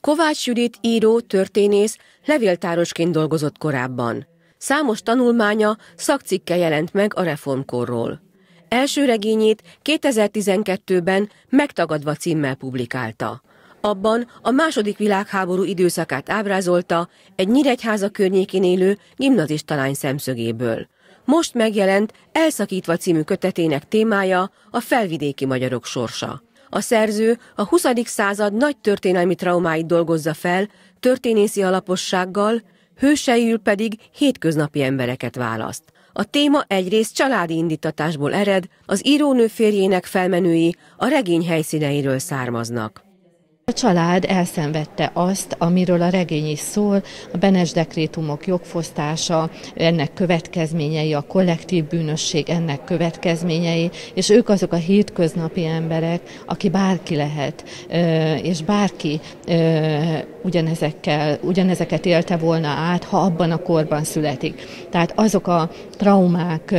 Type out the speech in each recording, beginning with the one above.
Kovács Judit író, történész, levéltárosként dolgozott korábban. Számos tanulmánya, szakcikke jelent meg a reformkorról. Első regényét 2012-ben Megtagadva címmel publikálta. Abban a második világháború időszakát ábrázolta egy Nyíregyháza környékén élő gimnazista lány szemszögéből. Most megjelent Elszakítva című kötetének témája a felvidéki magyarok sorsa. A szerző a 20. század nagy történelmi traumáit dolgozza fel, történészi alapossággal, hőseiül pedig hétköznapi embereket választ. A téma egyrészt családi indítatásból ered, az írónő férjének felmenői a regény helyszíneiről származnak. A család elszenvedte azt, amiről a regény is szól, a Benes dekrétumok jogfosztása, ennek következményei, a kollektív bűnösség ennek következményei, és ők azok a hétköznapi emberek, aki bárki lehet, és bárki ugyanezekkel, ugyanezeket élte volna át, ha abban a korban születik. Tehát azok a traumák,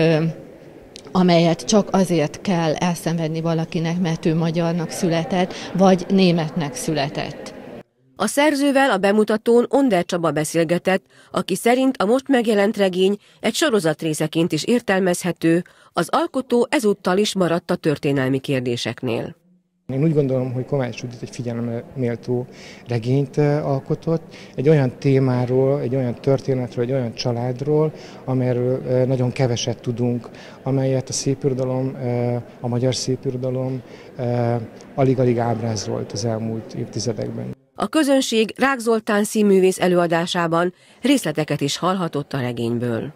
amelyet csak azért kell elszenvedni valakinek, mert ő magyarnak született, vagy németnek született. A szerzővel a bemutatón Onder Csaba beszélgetett, aki szerint a most megjelent regény egy sorozat részeként is értelmezhető, az alkotó ezúttal is maradt a történelmi kérdéseknél. Én úgy gondolom, hogy Kovács Judit egy figyelemre méltó regényt alkotott, egy olyan témáról, egy olyan történetről, egy olyan családról, amelyről nagyon keveset tudunk, amelyet a szépirodalom, a magyar szépirodalom alig-alig ábrázolt az elmúlt évtizedekben. A közönség Rák Zoltán színművész előadásában részleteket is hallhatott a regényből.